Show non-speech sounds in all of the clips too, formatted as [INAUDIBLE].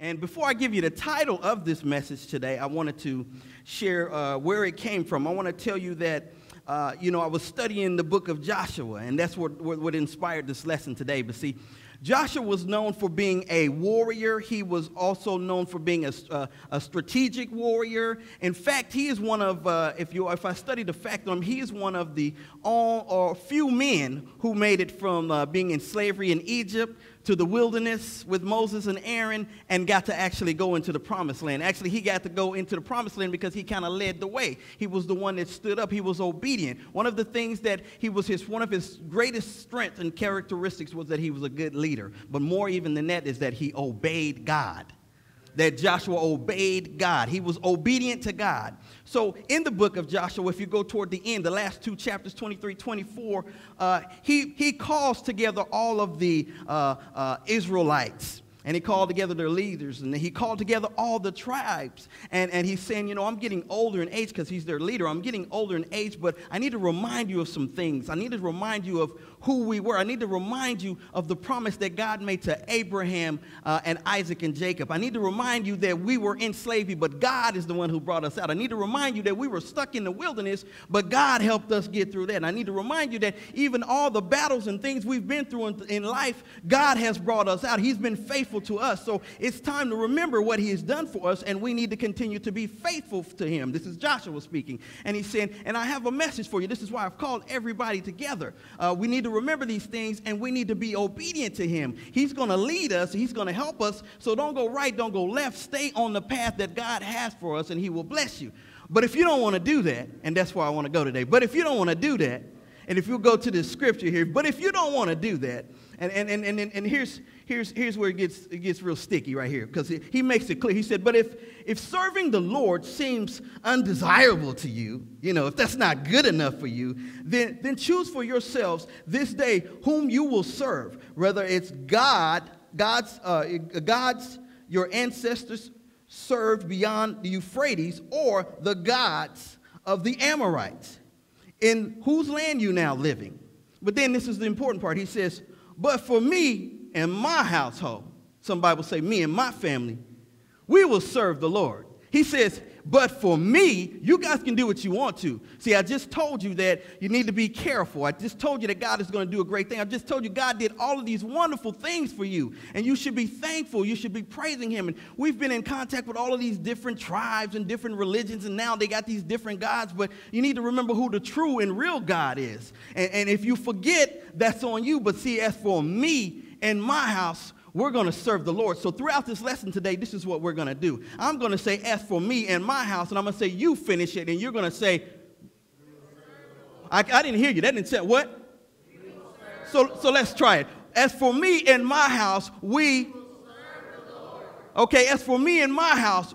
And before I give you the title of this message today, I wanted to share uh, where it came from. I want to tell you that, uh, you know, I was studying the book of Joshua, and that's what, what, what inspired this lesson today. But see, Joshua was known for being a warrior. He was also known for being a, a strategic warrior. In fact, he is one of, uh, if, you, if I study the fact on him, he is one of the all or few men who made it from uh, being in slavery in Egypt to the wilderness with Moses and Aaron and got to actually go into the promised land. Actually, he got to go into the promised land because he kind of led the way. He was the one that stood up. He was obedient. One of the things that he was his one of his greatest strengths and characteristics was that he was a good leader. But more even than that is that he obeyed God that Joshua obeyed God. He was obedient to God. So, in the book of Joshua, if you go toward the end, the last two chapters, 23, 24, uh, he, he calls together all of the uh, uh, Israelites and he called together their leaders and he called together all the tribes and, and he's saying you know i'm getting older in age because he's their leader i'm getting older in age but i need to remind you of some things i need to remind you of who we were i need to remind you of the promise that god made to abraham uh, and isaac and jacob i need to remind you that we were in slavery but god is the one who brought us out i need to remind you that we were stuck in the wilderness but god helped us get through that and i need to remind you that even all the battles and things we've been through in, in life god has brought us out he's been faithful to us. So it's time to remember what he has done for us, and we need to continue to be faithful to him. This is Joshua speaking. And he said, And I have a message for you. This is why I've called everybody together. Uh, we need to remember these things, and we need to be obedient to him. He's going to lead us, he's going to help us. So don't go right, don't go left. Stay on the path that God has for us, and he will bless you. But if you don't want to do that, and that's where I want to go today, but if you don't want to do that, and if you go to the scripture here, but if you don't want to do that, and, and, and, and, and here's, here's, here's where it gets, it gets real sticky right here, because he, makes it clear. He said, But if, if serving the Lord seems undesirable to you, you know, if that's not good enough for you, then, then choose for yourselves this day whom you will serve, whether it's God, God's, uh, God's, your ancestors served beyond the Euphrates, or the gods of the Amorites, in whose land you now living. But then this is the important part. He says, but for me and my household, some Bible say me and my family, we will serve the Lord. He says, but for me, you guys can do what you want to. See, I just told you that you need to be careful. I just told you that God is going to do a great thing. I just told you God did all of these wonderful things for you. And you should be thankful. You should be praising Him. And we've been in contact with all of these different tribes and different religions, and now they got these different gods. But you need to remember who the true and real God is. And, and if you forget, that's on you. But see, as for me and my house, we're going to serve the Lord. So throughout this lesson today, this is what we're going to do. I'm going to say, as for me and my house, and I'm going to say, you finish it, and you're going to say, I, I didn't hear you. That didn't say what? So, so let's try it. As for me and my house, we. Okay, as for me and my house,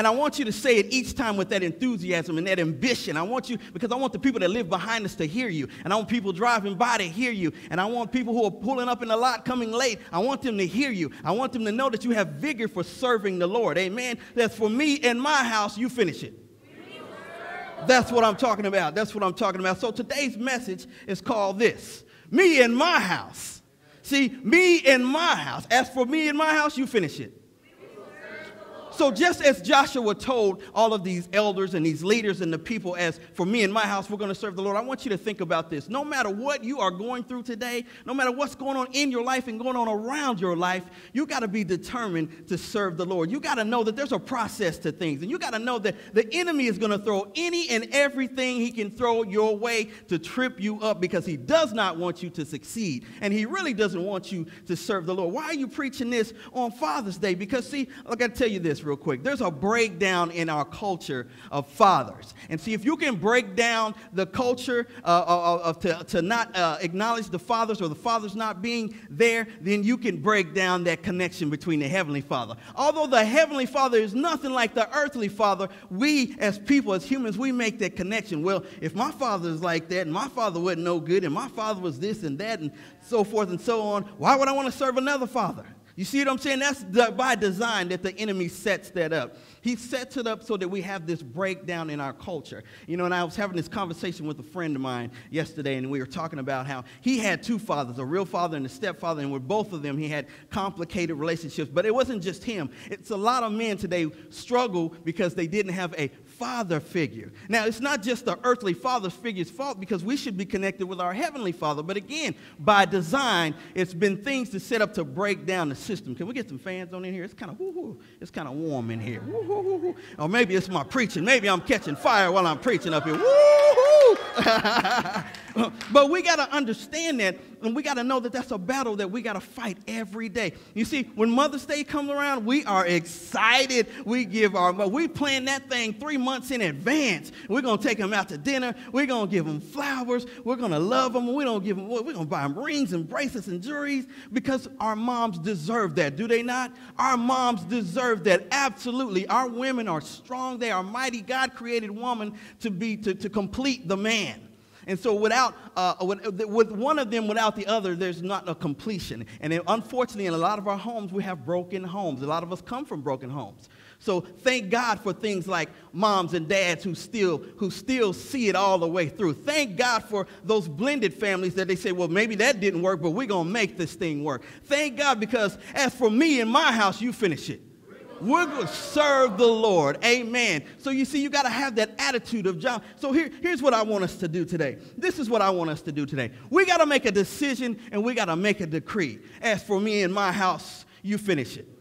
and I want you to say it each time with that enthusiasm and that ambition. I want you, because I want the people that live behind us to hear you. And I want people driving by to hear you. And I want people who are pulling up in the lot coming late, I want them to hear you. I want them to know that you have vigor for serving the Lord. Amen. That's for me and my house, you finish it. That's what I'm talking about. That's what I'm talking about. So today's message is called this Me and my house. See, me and my house. As for me and my house, you finish it. So, just as Joshua told all of these elders and these leaders and the people, as for me and my house, we're going to serve the Lord, I want you to think about this. No matter what you are going through today, no matter what's going on in your life and going on around your life, you got to be determined to serve the Lord. You got to know that there's a process to things, and you got to know that the enemy is going to throw any and everything he can throw your way to trip you up because he does not want you to succeed, and he really doesn't want you to serve the Lord. Why are you preaching this on Father's Day? Because, see, I got to tell you this real quick. There's a breakdown in our culture of fathers. And see, if you can break down the culture uh, of, of, to, to not uh, acknowledge the fathers or the fathers not being there, then you can break down that connection between the Heavenly Father. Although the Heavenly Father is nothing like the earthly Father, we as people, as humans, we make that connection. Well, if my father is like that, and my father wasn't no good, and my father was this and that, and so forth and so on, why would I want to serve another father? You see what I'm saying? That's the, by design that the enemy sets that up. He sets it up so that we have this breakdown in our culture. You know, and I was having this conversation with a friend of mine yesterday, and we were talking about how he had two fathers, a real father and a stepfather, and with both of them, he had complicated relationships. But it wasn't just him. It's a lot of men today struggle because they didn't have a father figure. Now, it's not just the earthly father figure's fault because we should be connected with our heavenly father. But again, by design, it's been things to set up to break down the system. Can we get some fans on in here? It's kind of woo-hoo. it's kind of warm in here. Woo-hoo-hoo. Or maybe it's my preaching. Maybe I'm catching fire while I'm preaching up here. Woo-hoo! [LAUGHS] but we got to understand that and we got to know that that's a battle that we got to fight every day. You see, when Mother's Day comes around, we are excited. We give our, we plan that thing three months in advance. We're going to take them out to dinner. We're going to give them flowers. We're going to love them. We don't give them, we're going to buy them rings and bracelets and jewelries because our moms deserve that, do they not? Our moms deserve that. Absolutely. Our women are strong. They are mighty. God created woman to be, to, to complete the man. And so without, uh, with one of them without the other, there's not a completion. And unfortunately, in a lot of our homes, we have broken homes. A lot of us come from broken homes. So thank God for things like moms and dads who still, who still see it all the way through. Thank God for those blended families that they say, well, maybe that didn't work, but we're going to make this thing work. Thank God because as for me and my house, you finish it. We're going to serve the Lord. Amen. So you see, you got to have that attitude of John. So here, here's what I want us to do today. This is what I want us to do today. We got to make a decision and we got to make a decree. As for me and my house, you finish it.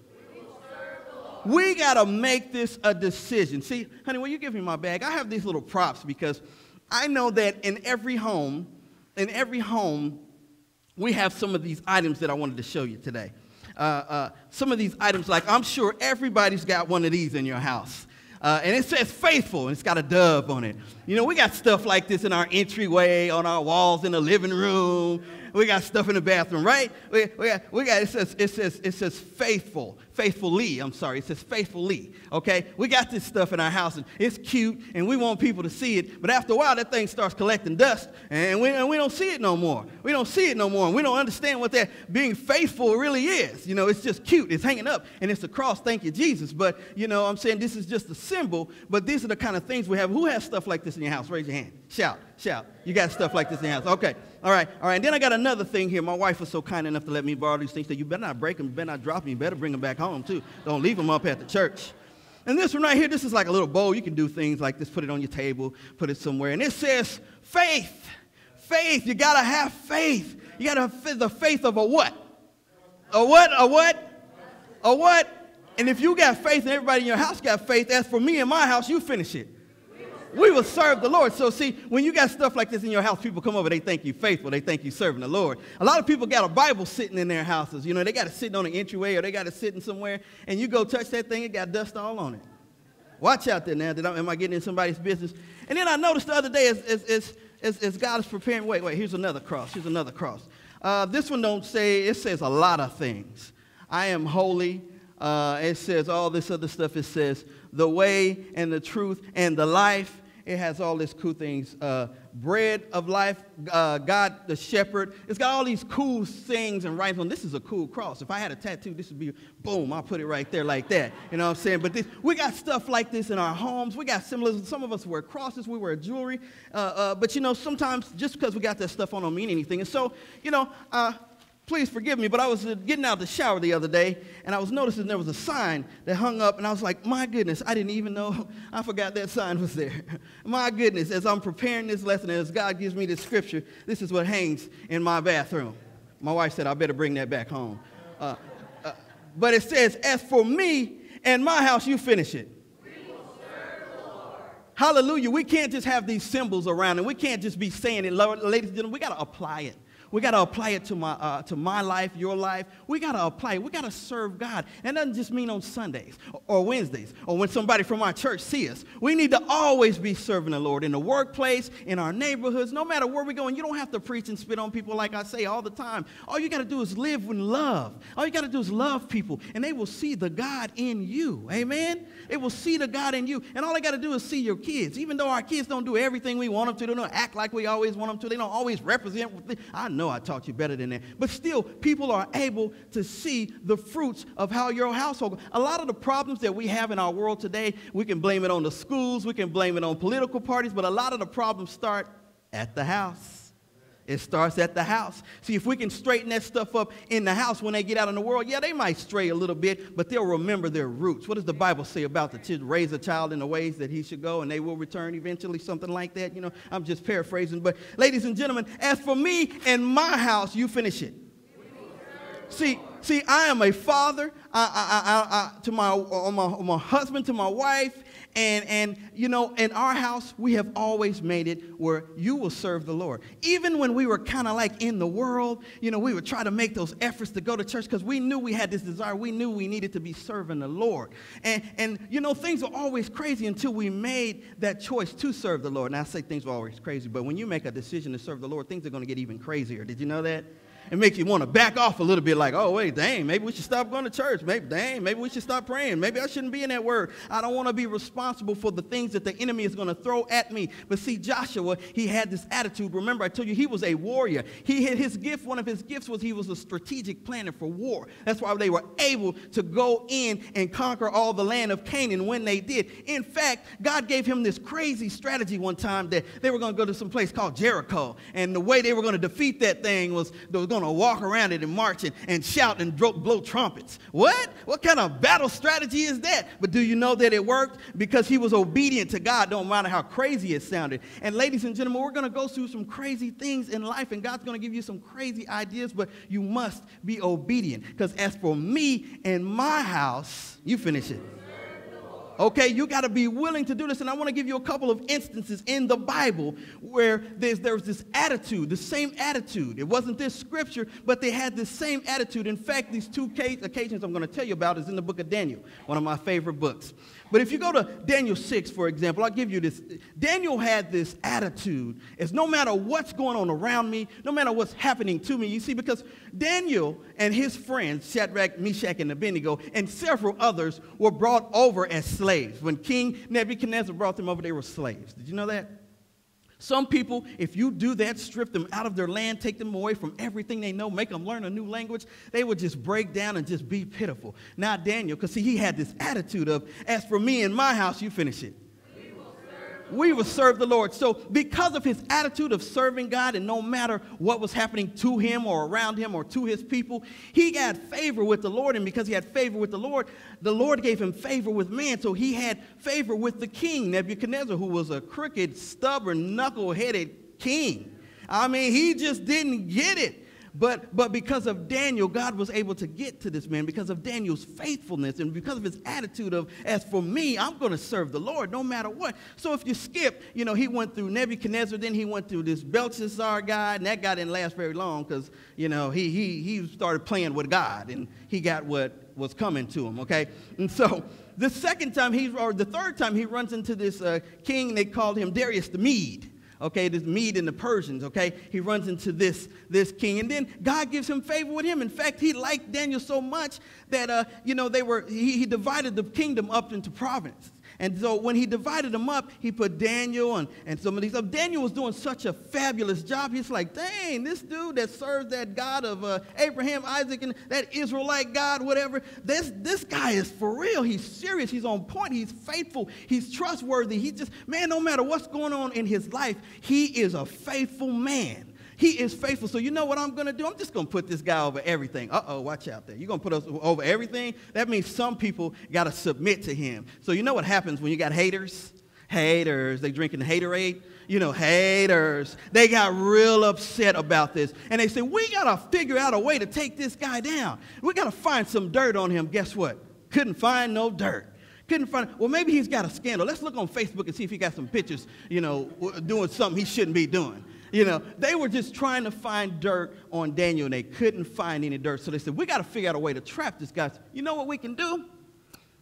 We got to make this a decision. See, honey, when you give me my bag, I have these little props because I know that in every home, in every home, we have some of these items that I wanted to show you today uh, uh, some of these items, like I'm sure everybody's got one of these in your house. Uh, and it says faithful, and it's got a dove on it. You know, we got stuff like this in our entryway, on our walls in the living room. We got stuff in the bathroom, right? We, we, got, we got, it says, it says, it says faithful faithfully. I'm sorry, it says faithfully. Okay, we got this stuff in our house and it's cute and we want people to see it. But after a while, that thing starts collecting dust and we, and we don't see it no more. We don't see it no more. And we don't understand what that being faithful really is. You know, it's just cute. It's hanging up and it's a cross. Thank you, Jesus. But you know, I'm saying this is just a symbol. But these are the kind of things we have. Who has stuff like this in your house? Raise your hand. Shout, shout. You got stuff like this in your house. Okay. All right. All right. And then I got another thing here. My wife was so kind enough to let me borrow these things that you better not break them. Better not drop them. You better bring them back home home too. Don't leave them up at the church. And this one right here, this is like a little bowl. You can do things like this, put it on your table, put it somewhere. And it says faith. Faith. You got to have faith. You got to have the faith of a what? A what? A what? A what? And if you got faith and everybody in your house got faith, as for me and my house, you finish it we will serve the Lord. So, see, when you got stuff like this in your house, people come over, they think you faithful, they think you serving the Lord. A lot of people got a Bible sitting in their houses. You know, they got it sitting on an entryway or they got it sitting somewhere, and you go touch that thing, it got dust all on it. Watch out there now. Did I, am I getting in somebody's business? And then I noticed the other day as, as, as, as, God is preparing, wait, wait, here's another cross. Here's another cross. Uh, this one don't say, it says a lot of things. I am holy. Uh, it says all this other stuff. It says the way and the truth and the life. It has all these cool things. Uh, bread of life, uh, God the shepherd. It's got all these cool things and writings on. This is a cool cross. If I had a tattoo, this would be boom. I'll put it right there like that. You know what I'm saying? But this, we got stuff like this in our homes. We got symbolism. Some of us wear crosses. We wear jewelry. Uh, uh but you know, sometimes just because we got that stuff on don't mean anything. And so, you know, uh, please forgive me, but I was uh, getting out of the shower the other day and I was noticing there was a sign that hung up and I was like, my goodness, I didn't even know. [LAUGHS] I forgot that sign was there. [LAUGHS] my goodness, as I'm preparing this lesson, as God gives me this scripture, this is what hangs in my bathroom. My wife said, I better bring that back home. Uh, uh, but it says, as for me and my house, you finish it. Hallelujah. We can't just have these symbols around and we can't just be saying it. Ladies and gentlemen, we got to apply it. We got to apply it to my, uh, to my life, your life. We got to apply it. We got to serve God. And that doesn't just mean on Sundays or Wednesdays or when somebody from our church see us. We need to always be serving the Lord in the workplace, in our neighborhoods, no matter where we go. And you don't have to preach and spit on people like I say all the time. All you got to do is live with love. All you got to do is love people, and they will see the God in you. Amen? They will see the God in you. And all they got to do is see your kids. Even though our kids don't do everything we want them to, they don't act like we always want them to, they don't always represent. I I taught you better than that. But still, people are able to see the fruits of how your household. A lot of the problems that we have in our world today, we can blame it on the schools, we can blame it on political parties, but a lot of the problems start at the house. It starts at the house. See, if we can straighten that stuff up in the house when they get out in the world, yeah, they might stray a little bit, but they'll remember their roots. What does the Bible say about the to raise a child in the ways that he should go and they will return eventually? Something like that. You know, I'm just paraphrasing. But, ladies and gentlemen, as for me and my house, you finish it. See, see, I am a father I, I, I, to my, my, my husband, to my wife, and, and, you know, in our house, we have always made it where you will serve the Lord. Even when we were kind of like in the world, you know, we would try to make those efforts to go to church because we knew we had this desire. We knew we needed to be serving the Lord. And, and, you know, things were always crazy until we made that choice to serve the Lord. And I say things were always crazy, but when you make a decision to serve the Lord, things are going to get even crazier. Did you know that? It makes you want to back off a little bit like, oh, wait, dang, maybe we should stop going to church. Maybe, dang, maybe we should stop praying. Maybe I shouldn't be in that word. I don't want to be responsible for the things that the enemy is going to throw at me. But see, Joshua, he had this attitude. Remember, I told you he was a warrior. He had his gift, one of his gifts was he was a strategic planner for war. That's why they were able to go in and conquer all the land of Canaan when they did. In fact, God gave him this crazy strategy one time that they were going to go to some place called Jericho. And the way they were going to defeat that thing was were going to walk around it and march and, and shout and blow trumpets. What? What kind of battle strategy is that? But do you know that it worked? Because he was obedient to God, don't matter how crazy it sounded. And ladies and gentlemen, we're going to go through some crazy things in life, and God's going to give you some crazy ideas, but you must be obedient. Because as for me and my house, you finish it. Okay, you got to be willing to do this. And I want to give you a couple of instances in the Bible where there's, there's this attitude, the same attitude. It wasn't this scripture, but they had this same attitude. In fact, these two occasions I'm going to tell you about is in the book of Daniel, one of my favorite books. But if you go to Daniel 6, for example, I'll give you this. Daniel had this attitude as no matter what's going on around me, no matter what's happening to me, you see, because Daniel and his friends, Shadrach, Meshach, and Abednego, and several others were brought over as slaves. When King Nebuchadnezzar brought them over, they were slaves. Did you know that? Some people, if you do that, strip them out of their land, take them away from everything they know, make them learn a new language, they would just break down and just be pitiful. Not Daniel, because see, he had this attitude of, as for me and my house, you finish it we will serve the Lord. So, because of his attitude of serving God, and no matter what was happening to him or around him or to his people, he got favor with the Lord. And because he had favor with the Lord, the Lord gave him favor with man. So, he had favor with the king, Nebuchadnezzar, who was a crooked, stubborn, knuckle headed king. I mean, he just didn't get it. But, but because of Daniel, God was able to get to this man because of Daniel's faithfulness and because of his attitude of, as for me, I'm going to serve the Lord no matter what. So if you skip, you know, he went through Nebuchadnezzar, then he went through this Belshazzar guy, and that guy didn't last very long because, you know, he, he, he started playing with God and he got what was coming to him, okay? And so the second time he, or the third time he runs into this uh, king, they called him Darius the Mede okay, this Mede and the Persians, okay? He runs into this, this king, and then God gives him favor with him. In fact, he liked Daniel so much that, uh, you know, they were, he, he divided the kingdom up into provinces. And so when he divided them up, he put Daniel and, and some of these up. Daniel was doing such a fabulous job. He's like, dang, this dude that serves that God of uh, Abraham, Isaac, and that Israelite God, whatever, this, this guy is for real. He's serious. He's on point. He's faithful. He's trustworthy. He just, man, no matter what's going on in his life, he is a faithful man. He is faithful. So you know what I'm going to do? I'm just going to put this guy over everything. Uh-oh, watch out there. You're going to put us over everything? That means some people got to submit to him. So you know what happens when you got haters? Haters. They drinking haterade. You know, haters. They got real upset about this. And they say, we got to figure out a way to take this guy down. We got to find some dirt on him. Guess what? Couldn't find no dirt couldn't find well maybe he's got a scandal let's look on facebook and see if he got some pictures you know doing something he shouldn't be doing you know, they were just trying to find dirt on Daniel and they couldn't find any dirt. So they said, We got to figure out a way to trap this guy. You know what we can do?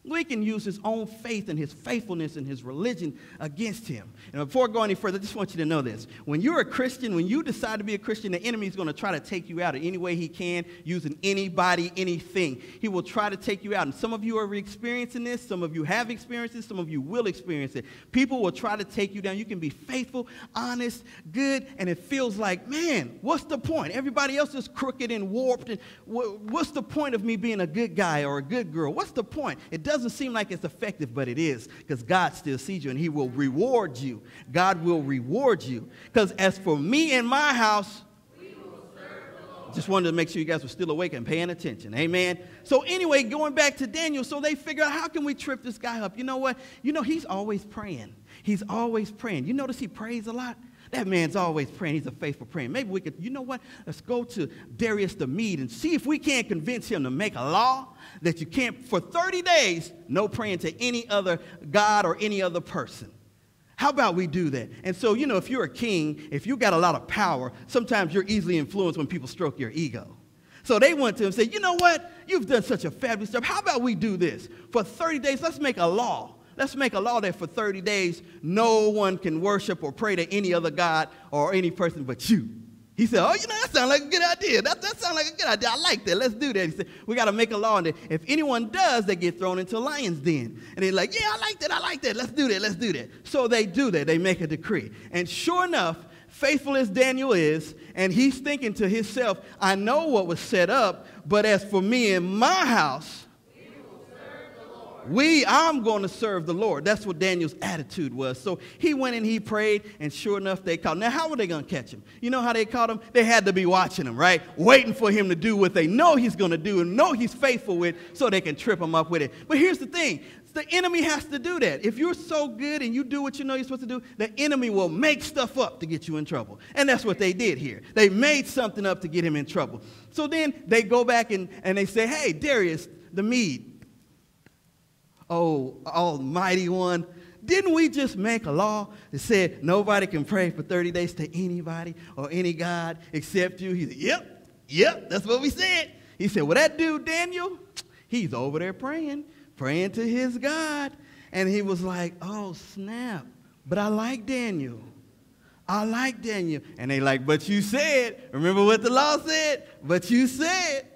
We can use his own faith and his faithfulness and his religion against him. And before I go any further, I just want you to know this. When you're a Christian, when you decide to be a Christian, the enemy is going to try to take you out in any way he can, using anybody, anything. He will try to take you out. And some of you are experiencing this, some of you have experienced it, some of you will experience it. People will try to take you down. You can be faithful, honest, good, and it feels like, man, what's the point? Everybody else is crooked and warped. And what's the point of me being a good guy or a good girl? What's the point? It doesn't doesn't seem like it's effective, but it is because God still sees you and He will reward you. God will reward you. Because as for me and my house, just wanted to make sure you guys were still awake and paying attention. Amen. So anyway, going back to Daniel, so they figure out how can we trip this guy up? You know what? You know, he's always praying. He's always praying. You notice he prays a lot? That man's always praying. He's a faithful prayer. Maybe we could, you know what? Let's go to Darius the Mede and see if we can't convince him to make a law that you can't, for 30 days, no praying to any other God or any other person. How about we do that? And so, you know, if you're a king, if you got a lot of power, sometimes you're easily influenced when people stroke your ego. So they went to him and said, you know what? You've done such a fabulous job. How about we do this? For 30 days, let's make a law Let's make a law that for 30 days, no one can worship or pray to any other God or any person but you. He said, Oh, you know, that sounds like a good idea. That, that sounds like a good idea. I like that. Let's do that. He said, We got to make a law that if anyone does, they get thrown into a lion's den. And they're like, Yeah, I like that. I like that. Let's do that. Let's do that. So they do that. They make a decree. And sure enough, faithful as Daniel is, and he's thinking to himself, I know what was set up, but as for me and my house, we, I'm going to serve the Lord. That's what Daniel's attitude was. So he went and he prayed, and sure enough, they caught him. Now, how were they going to catch him? You know how they caught him? They had to be watching him, right? Waiting for him to do what they know he's going to do and know he's faithful with so they can trip him up with it. But here's the thing the enemy has to do that. If you're so good and you do what you know you're supposed to do, the enemy will make stuff up to get you in trouble. And that's what they did here. They made something up to get him in trouble. So then they go back and, and they say, hey, Darius the Mede, oh, Almighty One, didn't we just make a law that said nobody can pray for 30 days to anybody or any God except you? He said, Yep, yep, that's what we said. He said, Well, that dude, Daniel, he's over there praying, praying to his God. And he was like, Oh, snap. But I like Daniel. I like Daniel. And they like, But you said, remember what the law said? But you said.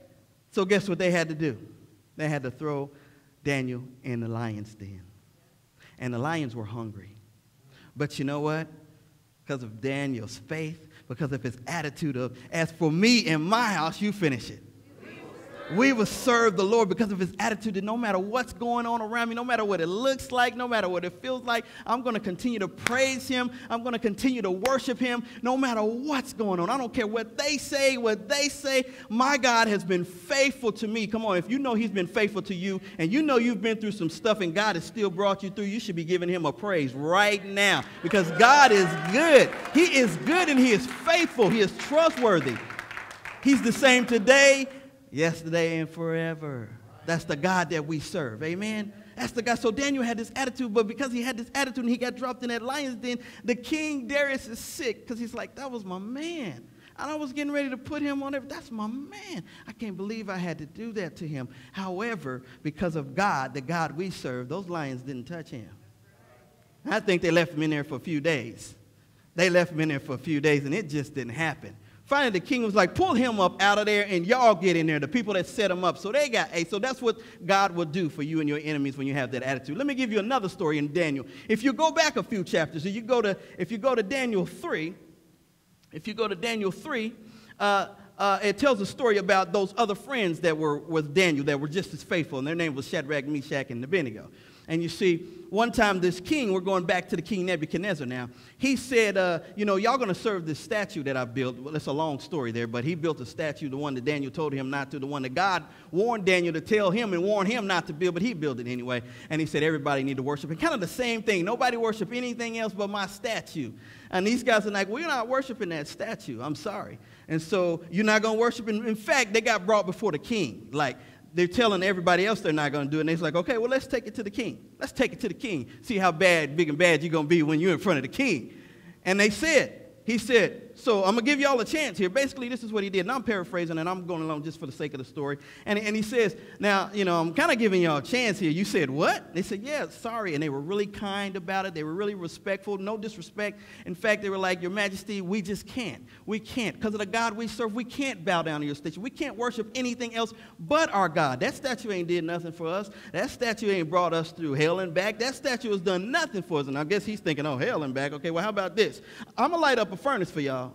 So guess what they had to do? They had to throw Daniel in the lion's den. And the lions were hungry. But you know what? Because of Daniel's faith, because of his attitude of, as for me and my house, you finish it. We will serve the Lord because of his attitude that no matter what's going on around me, no matter what it looks like, no matter what it feels like, I'm going to continue to praise him. I'm going to continue to worship him no matter what's going on. I don't care what they say, what they say. My God has been faithful to me. Come on, if you know he's been faithful to you and you know you've been through some stuff and God has still brought you through, you should be giving him a praise right now because God is good. He is good and he is faithful. He is trustworthy. He's the same today yesterday and forever. That's the God that we serve. Amen. That's the God. So Daniel had this attitude, but because he had this attitude and he got dropped in that lion's den, the king Darius is sick because he's like, that was my man. And I was getting ready to put him on there. That's my man. I can't believe I had to do that to him. However, because of God, the God we serve, those lions didn't touch him. I think they left him in there for a few days. They left him in there for a few days, and it just didn't happen. Finally, the king was like, pull him up out of there and y'all get in there, the people that set him up. So they got a. So that's what God will do for you and your enemies when you have that attitude. Let me give you another story in Daniel. If you go back a few chapters, if you go to, if you go to Daniel 3, if you go to Daniel 3, uh, uh, it tells a story about those other friends that were with Daniel that were just as faithful, and their name was Shadrach, Meshach, and Abednego. And you see, one time this king, we're going back to the king Nebuchadnezzar now, he said, uh, you know, y'all going to serve this statue that I built. Well, it's a long story there, but he built a statue, the one that Daniel told him not to, the one that God warned Daniel to tell him and warn him not to build, but he built it anyway. And he said, everybody need to worship. And kind of the same thing. Nobody worship anything else but my statue. And these guys are like, we're not worshiping that statue. I'm sorry. And so you're not going to worship. In fact, they got brought before the king. Like, they're telling everybody else they're not going to do it. And they're like, okay, well, let's take it to the king. Let's take it to the king. See how bad, big and bad you're going to be when you're in front of the king. And they said, he said, so I'm going to give y'all a chance here. Basically, this is what he did. And I'm paraphrasing and I'm going along just for the sake of the story. And, and he says, Now, you know, I'm kind of giving y'all a chance here. You said, What? They said, Yeah, sorry. And they were really kind about it. They were really respectful, no disrespect. In fact, they were like, Your Majesty, we just can't. We can't. Because of the God we serve, we can't bow down to your statue. We can't worship anything else but our God. That statue ain't did nothing for us. That statue ain't brought us through hell and back. That statue has done nothing for us. And I guess he's thinking, Oh, hell and back. Okay, well, how about this? I'm going to light up a furnace for y'all.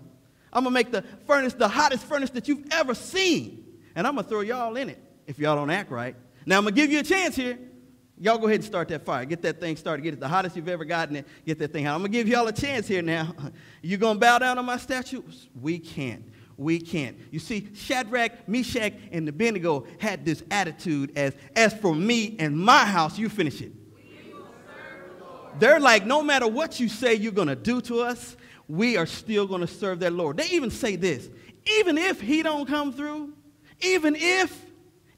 I'm going to make the furnace the hottest furnace that you've ever seen. And I'm going to throw y'all in it if y'all don't act right. Now, I'm going to give you a chance here. Y'all go ahead and start that fire. Get that thing started. Get it the hottest you've ever gotten it. Get that thing out. I'm going to give y'all a chance here now. [LAUGHS] You going to bow down on my statues? We can't. We can't. You see, Shadrach, Meshach, and Abednego had this attitude as, as for me and my house, you finish it. They're like, no matter what you say you're going to do to us, we are still going to serve that Lord. They even say this, even if he don't come through, even if,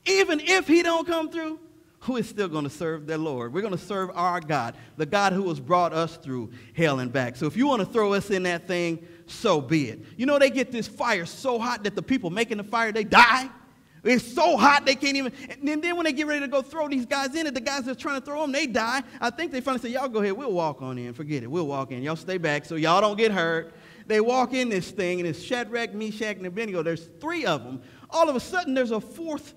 even if he don't come through, who is still going to serve their Lord? We're going to serve our God, the God who has brought us through hell and back. So if you want to throw us in that thing, so be it. You know, they get this fire so hot that the people making the fire, they die. It's so hot they can't even. And then when they get ready to go throw these guys in it, the guys that's trying to throw them, they die. I think they finally say, Y'all go ahead, we'll walk on in. Forget it, we'll walk in. Y'all stay back so y'all don't get hurt. They walk in this thing, and it's Shadrach, Meshach, and Abednego. There's three of them. All of a sudden, there's a fourth.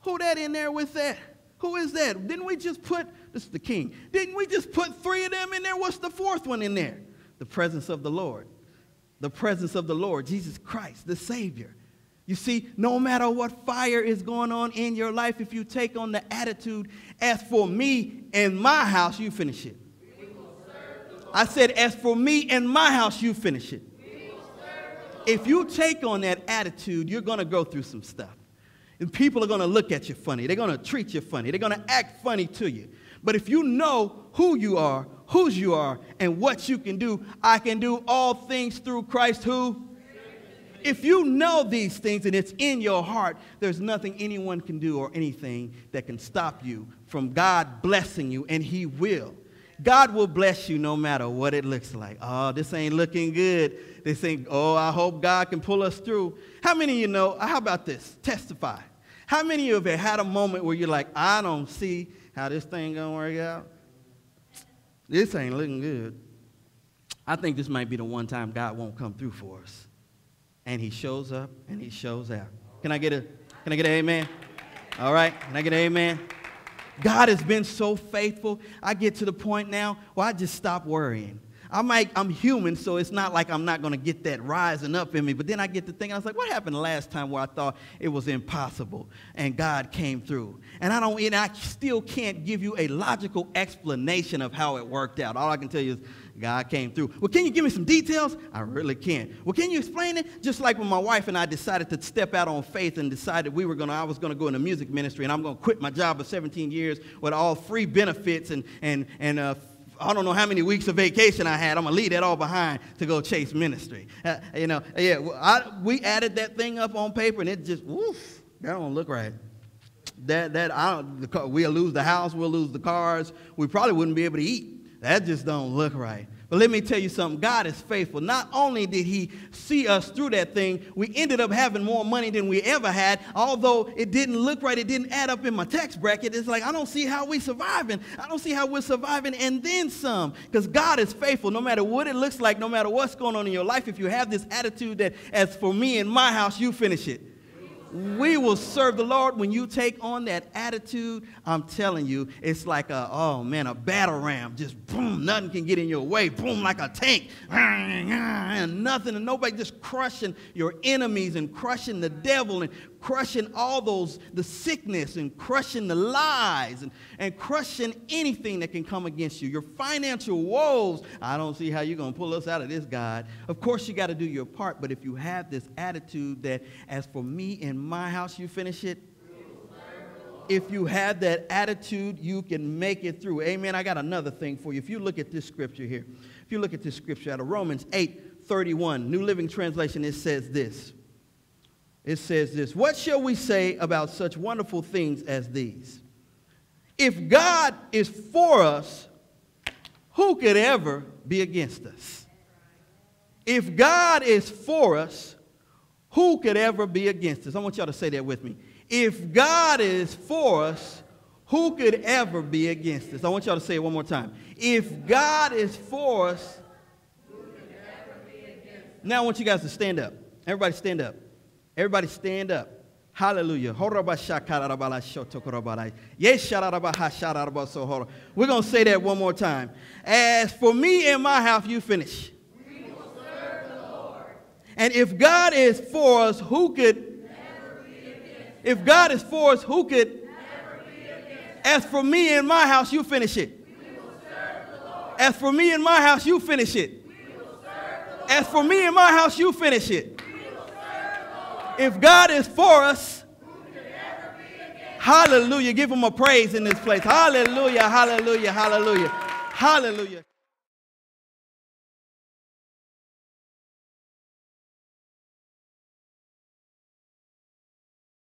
Who that in there with that? Who is that? Didn't we just put, this is the king, didn't we just put three of them in there? What's the fourth one in there? The presence of the Lord. The presence of the Lord, Jesus Christ, the Savior. You see, no matter what fire is going on in your life, if you take on the attitude, as for me and my house, you finish it. I said, as for me and my house, you finish it. If you take on that attitude, you're going to go through some stuff. And people are going to look at you funny. They're going to treat you funny. They're going to act funny to you. But if you know who you are, whose you are, and what you can do, I can do all things through Christ who if you know these things and it's in your heart, there's nothing anyone can do or anything that can stop you from God blessing you, and He will. God will bless you no matter what it looks like. Oh, this ain't looking good. They think, oh, I hope God can pull us through. How many of you know? How about this? Testify. How many of you have had a moment where you're like, I don't see how this thing gonna work out? This ain't looking good. I think this might be the one time God won't come through for us and he shows up and he shows out. Can I get a can I get an amen? All right, can I get an amen? God has been so faithful. I get to the point now where I just stop worrying. I might, I'm human, so it's not like I'm not going to get that rising up in me. But then I get to thinking, I was like, what happened the last time where I thought it was impossible and God came through? And I don't, and I still can't give you a logical explanation of how it worked out. All I can tell you is God came through. Well, can you give me some details? I really can't. Well, can you explain it? Just like when my wife and I decided to step out on faith and decided we were to, I was going to go into music ministry and I'm going to quit my job of 17 years with all free benefits and, and, and uh, I don't know how many weeks of vacation I had. I'm gonna leave that all behind to go chase ministry. Uh, you know, yeah. I, we added that thing up on paper, and it just, woof, that don't look right. That that I we'll lose the house, we'll lose the cars. We probably wouldn't be able to eat. That just don't look right. But let me tell you something God is faithful. Not only did He see us through that thing, we ended up having more money than we ever had. Although it didn't look right, it didn't add up in my tax bracket. It's like, I don't see how we're surviving. I don't see how we're surviving and then some. Because God is faithful no matter what it looks like, no matter what's going on in your life. If you have this attitude that, as for me and my house, you finish it we will serve the Lord when you take on that attitude. I'm telling you, it's like a, oh man, a battle ram. Just boom, nothing can get in your way. Boom, like a tank. [LAUGHS] And nothing, and nobody just crushing your enemies and crushing the devil and crushing all those, the sickness and crushing the lies and, and crushing anything that can come against you. Your financial woes, I don't see how you're going to pull us out of this, God. Of course, you got to do your part, but if you have this attitude that, as for me in my house, you finish it, if you have that attitude, you can make it through. Amen. I got another thing for you. If you look at this scripture here, if you look at this scripture out of Romans 8 31, New Living Translation, it says this it says this What shall we say about such wonderful things as these? If God is for us, who could ever be against us? If God is for us, who could ever be against us? I want y'all to say that with me. If God is for us, who could ever be against us? I want y'all to say it one more time. If God is for us, now I want you guys to stand up. Everybody stand up. Everybody stand up. Hallelujah. We're going to say that one more time. As for me and my house, you finish. And if God is for us, who could? If God is for us, who could? As for me and my house, you finish it. As for me and my house, you finish it. As for me and my house, you finish it. If God is for us, hallelujah. Give him a praise in this place. Hallelujah, hallelujah, hallelujah, hallelujah.